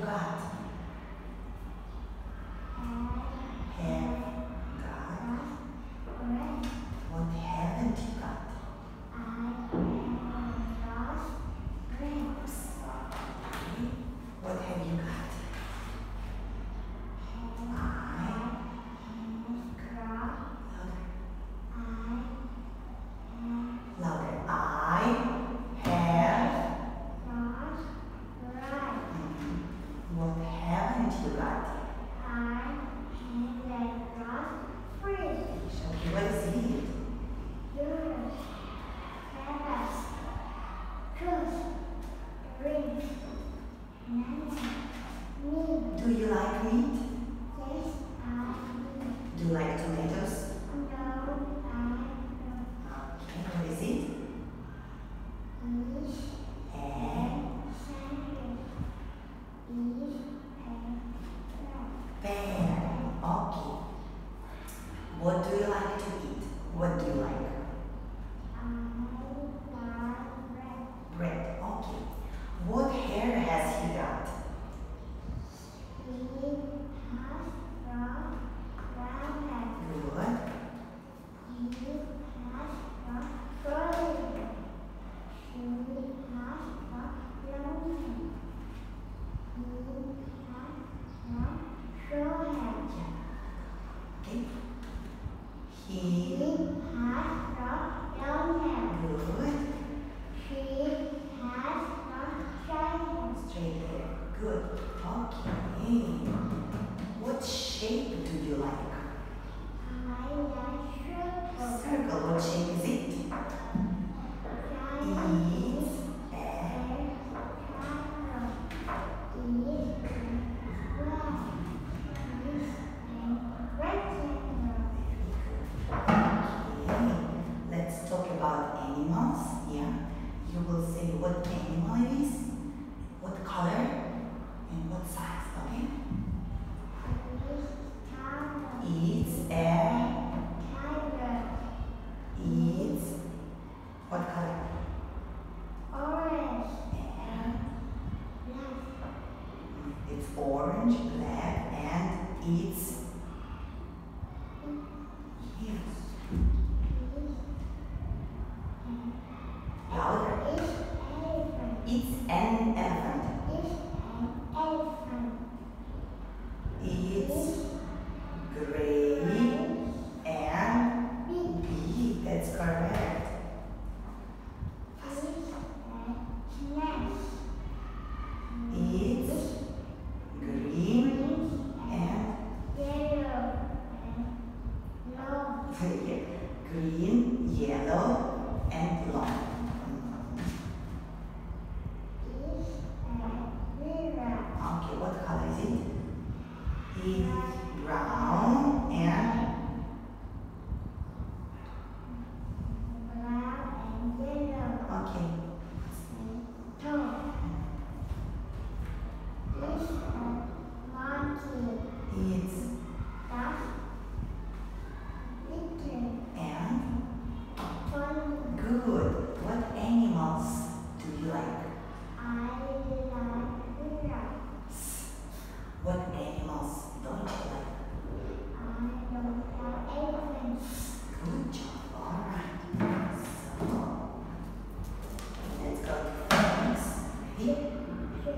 forgot attitude like What do you like to eat? What do you like? Good funky. What shape do you like? I like circle. Circle. What shape is it? orange, black, and it's green, yellow, and long. three